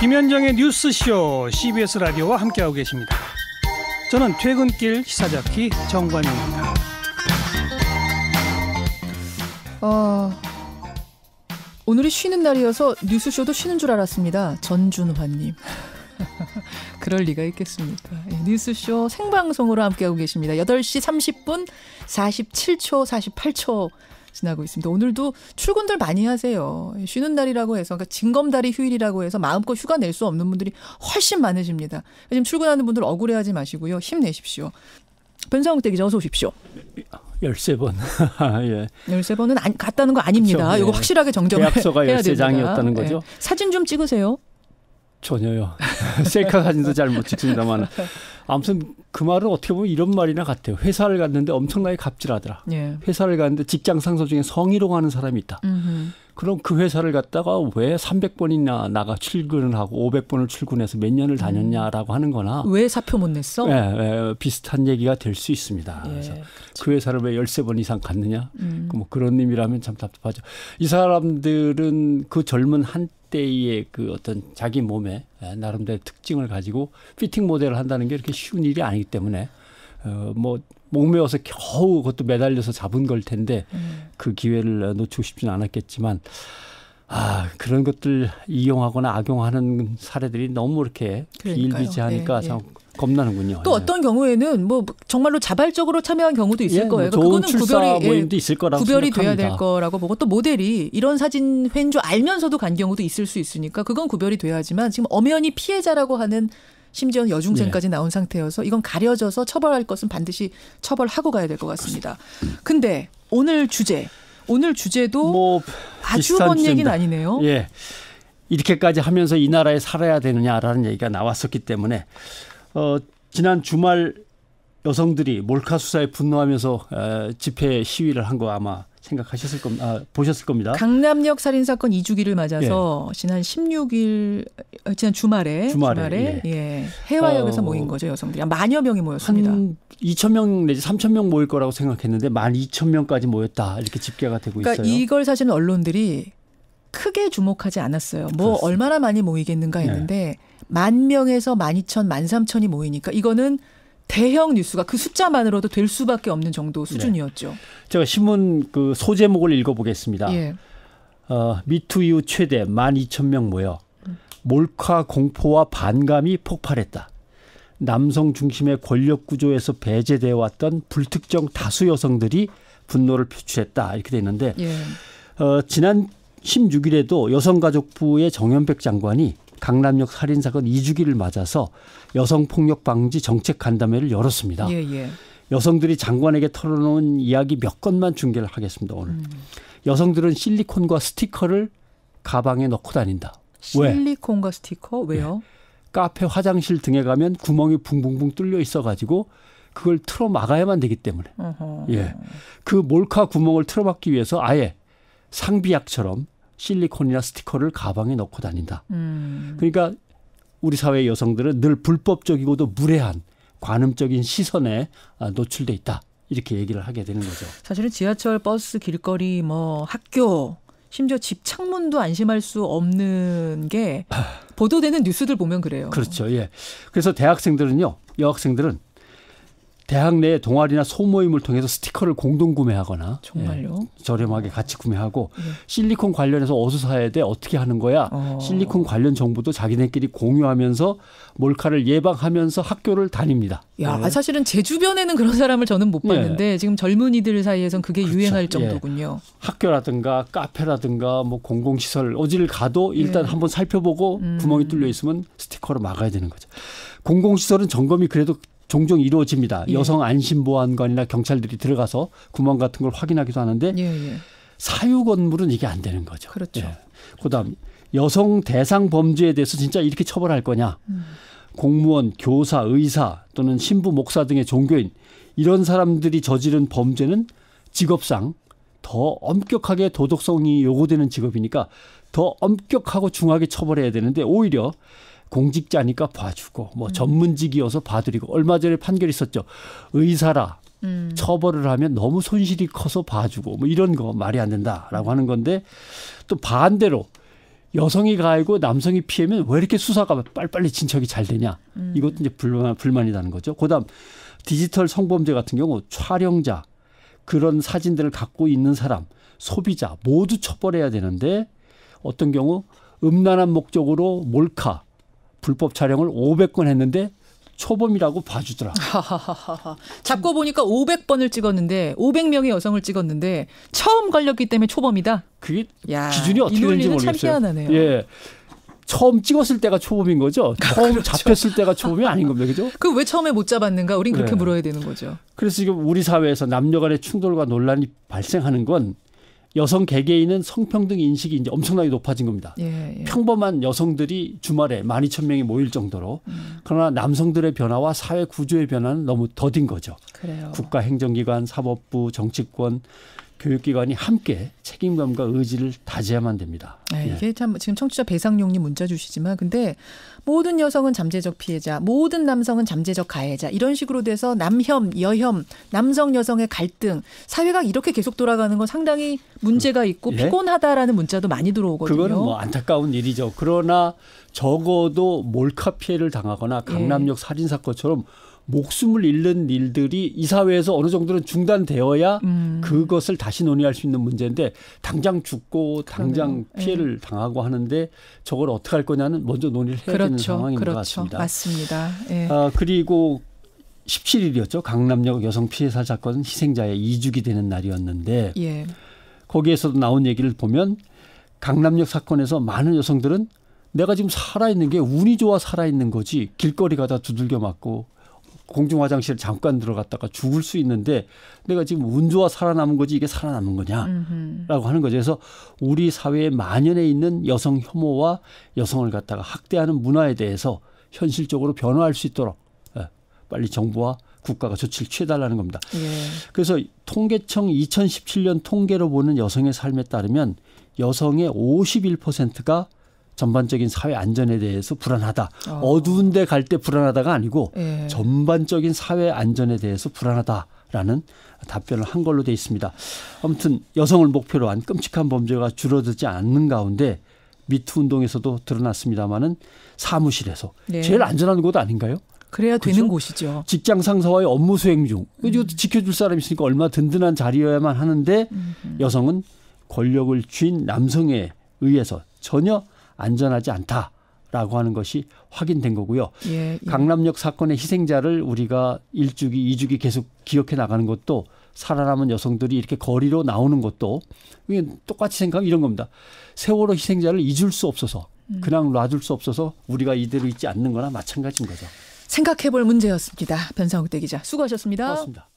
김현정의 뉴스쇼 CBS 라디오와 함께하고 계십니다. 저는 퇴근길 시사자키 정관용입니다. 어, 오늘이 쉬는 날이어서 뉴스쇼도 쉬는 줄 알았습니다. 전준환님. 그럴 리가 있겠습니까? 예, 뉴스쇼 생방송으로 함께하고 계십니다. 8시 30분 47초, 48초 지나고 있습니다. 오늘도 출근들 많이 하세요. 예, 쉬는 날이라고 해서, 그러니까 징검다리 휴일이라고 해서 마음껏 휴가 낼 수 없는 분들이 훨씬 많으십니다. 지금 출근하는 분들 억울해하지 마시고요. 힘내십시오. 변상욱 대기자 어서 오십시오. 13번. 예. 13번은 안, 갔다는 거 아닙니다. 그렇죠. 이거 예. 확실하게 정정을 계약서가 해야 됩니다. 13장이었다는 거죠? 예. 사진 좀 찍으세요. 전혀요. 셀카 사진도 잘 못 찍습니다만. 아무튼 그 말은 어떻게 보면 이런 말이나 같아요. 회사를 갔는데 엄청나게 갑질하더라. 예. 회사를 갔는데 직장 상사 중에 성희롱 하는 사람이 있다. 음흠. 그럼 그 회사를 갔다가 왜 300번이나 나가 출근을 하고 500번을 출근해서 몇 년을 다녔냐라고 하는 거나 왜 사표 못 냈어? 예, 예, 비슷한 얘기가 될 수 있습니다. 예, 그래서 그 회사를 왜 13번 이상 갔느냐? 음. 뭐 그런 의미라면 참 답답하죠. 이 사람들은 그 젊은 한 때의 그 어떤 자기 몸에 예, 나름대로 특징을 가지고 피팅 모델을 한다는 게 이렇게 쉬운 일이 아니기 때문에 어, 뭐 목매어서 겨우 그것도 매달려서 잡은 걸 텐데 음. 그 기회를 놓치고 싶지는 않았겠지만 아 그런 것들 이용하거나 악용하는 사례들이 너무 이렇게 그러니까요. 비일비재하니까 예, 예. 참 겁나는군요. 또 예. 어떤 경우에는 뭐 정말로 자발적으로 참여한 경우도 있을 예, 뭐 거예요. 좋은 그거는 구별이 예, 모임도 있을 거라고 구별이 돼야 생각합니다. 될 거라고 보고 또 모델이 이런 사진 회인 줄 알면서도 간 경우도 있을 수 있으니까 그건 구별이 돼야지만 지금 엄연히 피해자라고 하는 심지어는 여중생까지 네. 나온 상태여서 이건 가려져서 처벌할 것은 반드시 처벌하고 가야 될 것 같습니다. 근데 오늘 주제 오늘 주제도 뭐 아주 먼 얘기는. 아니네요. 예. 이렇게까지 하면서 이 나라에 살아야 되느냐라는 얘기가 나왔었기 때문에 어, 지난 주말 여성들이 몰카 수사에 분노하면서 에, 집회 시위를 한 거 아마 생각하셨을 겁니다. 아, 보셨을 겁니다. 강남역 살인 사건 2주기를 맞아서 지난 16일 어, 지난 주말에 주말에, 예. 해화역에서 어, 모인 거죠 여성들이 한 만여 명이 모였습니다. 한 2천 명 내지 3천 명 모일 거라고 생각했는데 만 2천 명까지 모였다 이렇게 집계가 되고 그러니까 있어요. 이걸 사실은 언론들이 크게 주목하지 않았어요. 뭐 그렇습니다. 얼마나 많이 모이겠는가 했는데 만 명에서 만 이천, 만 삼천이 모이니까 이거는 대형 뉴스가 그 숫자만으로도 될 수밖에 없는 정도 수준이었죠. 제가 신문 그 소제목을 읽어보겠습니다. 예. 어, 미투 이후 최대 12,000명 모여 몰카 공포와 반감이 폭발했다. 남성 중심의 권력 구조에서 배제되어 왔던 불특정 다수 여성들이 분노를 표출했다. 이렇게 돼 있는데 예. 어, 지난 16일에도 여성가족부의 정현백 장관이 강남역 살인 사건 2주기를 맞아서 여성 폭력 방지 정책 간담회를 열었습니다. 예, 예. 여성들이 장관에게 털어놓은 이야기 몇 건만 중계를 하겠습니다. 오늘 음. 여성들은 실리콘과 스티커를 가방에 넣고 다닌다. 왜? 실리콘과 스티커 왜요? 카페, 화장실 등에 가면 구멍이 붕붕붕 뚫려 있어가지고 그걸 틀어 막아야만 되기 때문에 어허. 예. 그 몰카 구멍을 틀어 막기 위해서 아예 상비약처럼 실리콘이나 스티커를 가방에 넣고 다닌다. 음. 그러니까 우리 사회 여성들은 늘 불법적이고도 무례한 관음적인 시선에 아, 노출돼 있다. 이렇게 얘기를 하게 되는 거죠. 사실은 지하철, 버스, 길거리, 뭐 학교, 심지어 집 창문도 안심할 수 없는 게 보도되는 뉴스들 보면 그래요. 그렇죠. 예. 그래서 대학생들은요, 여학생들은 대학 내 동아리나 소모임을 통해서 스티커를 공동 구매하거나 정말요? 예, 저렴하게 같이 구매하고 예. 실리콘 관련해서 어디서 사야 돼 어떻게 하는 거야 어. 실리콘 관련 정보도 자기네끼리 공유하면서 몰카를 예방하면서 학교를 다닙니다. 야, 예. 사실은 제 주변에는 그런 사람을 저는 못 예. 봤는데 지금 젊은이들 사이에선 그게 그렇죠. 유행할 예. 정도군요. 학교라든가 카페라든가 뭐 공공시설 어디를 가도 일단 예. 한번 살펴보고 음. 구멍이 뚫려 있으면 스티커로 막아야 되는 거죠. 공공시설은 점검이 그래도 종종 이루어집니다. 예. 여성 안심보안관이나 경찰들이 들어가서 구멍 같은 걸 확인하기도 하는데 예, 예. 사유 건물은 이게 안 되는 거죠. 그렇죠. 예. 그다음 여성 대상 범죄에 대해서 진짜 이렇게 처벌할 거냐? 음. 공무원, 교사, 의사 또는 신부, 목사 등의 종교인 이런 사람들이 저지른 범죄는 직업상 더 엄격하게 도덕성이 요구되는 직업이니까 더 엄격하고 중하게 처벌해야 되는데 오히려 공직자니까 봐주고 뭐 전문직이어서 봐드리고 얼마 전에 판결 있었죠. 의사라 음. 처벌을 하면 너무 손실이 커서 봐주고 뭐 이런 거 말이 안 된다라고 하는 건데 또 반대로 여성이 가해고 남성이 피해면 왜 이렇게 수사가 빨리빨리 진척이 잘 되냐. 음. 이것도 이제 불만, 불만이라는 거죠. 그다음 디지털 성범죄 같은 경우 촬영자 그런 사진들을 갖고 있는 사람, 소비자 모두 처벌해야 되는데 어떤 경우 음란한 목적으로 몰카 불법 촬영을 500건 했는데 초범이라고 봐주더라. 하하하하. 잡고 보니까 500번을 찍었는데 500명의 여성을 찍었는데 처음 걸렸기 때문에 초범이다. 그게 야, 기준이 어떻게 이 되는지 논리는 참 모르겠어요. 희한하네요. 예. 처음 찍었을 때가 초범인 거죠. 처음 그렇죠. 잡혔을 때가 초범이 아닌 겁니다. 그죠? 그 왜 처음에 못 잡았는가? 우린 그렇게 네. 물어야 되는 거죠. 그래서 지금 우리 사회에서 남녀 간의 충돌과 논란이 발생하는 건 여성 개개인은 성평등 인식이 이제 엄청나게 높아진 겁니다. 예, 예. 평범한 여성들이 주말에 12,000명이 모일 정도로 음. 그러나 남성들의 변화와 사회 구조의 변화는 너무 더딘 거죠. 그래요. 국가 행정기관, 사법부, 정치권, 교육기관이 함께 책임감과 의지를 다져야만 됩니다. 네, 예. 이게 참 지금 청취자 배상용님 문자 주시지만 근데 모든 여성은 잠재적 피해자, 모든 남성은 잠재적 가해자 이런 식으로 돼서 남혐, 여혐, 남성 여성의 갈등 사회가 이렇게 계속 돌아가는 건 상당히 문제가 있고 예? 피곤하다라는 문자도 많이 들어오거든요. 그거는 뭐 안타까운 일이죠. 그러나 적어도 몰카 피해를 당하거나 예. 강남역 살인 사건처럼 목숨을 잃는 일들이 이 사회에서 어느 정도는 중단되어야 음. 그것을 다시 논의할 수 있는 문제인데 당장 죽고 당장 그러네요. 피해를 당하고 하는데 저걸 어떻게 할 거냐는 먼저 논의를 해야 되는 그렇죠, 상황인 것 그렇죠, 같습니다. 맞습니다. 예. 아, 그리고 17일이었죠. 강남역 여성 피해사 사건 희생자의 2주기 되는 날이었는데 예. 거기에서도 나온 얘기를 보면 강남역 사건에서 많은 여성들은 내가 지금 살아있는 게 운이 좋아 살아있는 거지 길거리 가다 두들겨 맞고 공중 화장실 잠깐 들어갔다가 죽을 수 있는데 내가 지금 운 좋아 살아남은 거지 이게 살아남은 거냐 음흠. 라고 하는 거죠. 그래서 우리 사회에 만연해 있는 여성 혐오와 여성을 갖다가 학대하는 문화에 대해서 현실적으로 변화할 수 있도록 예, 빨리 정부와 국가가 조치를 취해달라는 겁니다. 예. 그래서 통계청 2017년 통계로 보는 여성의 삶에 따르면 여성의 51%가 전반적인 사회 안전에 대해서 불안하다. 어. 어두운 데 갈 때 불안하다가 아니고 예. 전반적인 사회 안전에 대해서 불안하다라는 답변을 한 걸로 돼 있습니다. 아무튼 여성을 목표로 한 끔찍한 범죄가 줄어들지 않는 가운데 미투 운동에서도 드러났습니다마는 사무실에서 네. 제일 안전한 곳 아닌가요? 그래야 그죠? 되는 곳이죠. 직장 상사와의 업무 수행 중 음. 이것도 지켜줄 사람이 있으니까 얼마나 든든한 자리여야만 하는데 여성은 권력을 쥔 남성에 의해서 전혀 안전하지 않다 라고 하는 것이 확인된 거고요. 예. 예. 강남역 사건의 희생자를 우리가 일주기이주기 계속 기억해 나가는 것도 살아남은 여성들이 이렇게 거리로 나오는 것도 이게 똑같이 생각하면 이런 겁니다. 세월호 희생자를 잊을 수 없어서 그냥 놔둘 수 없어서 우리가 이대로 있지 않는 거나 마찬가지인 거죠. 생각해 볼 문제였습니다. 변상욱 대기자 수고하셨습니다. 고맙습니다.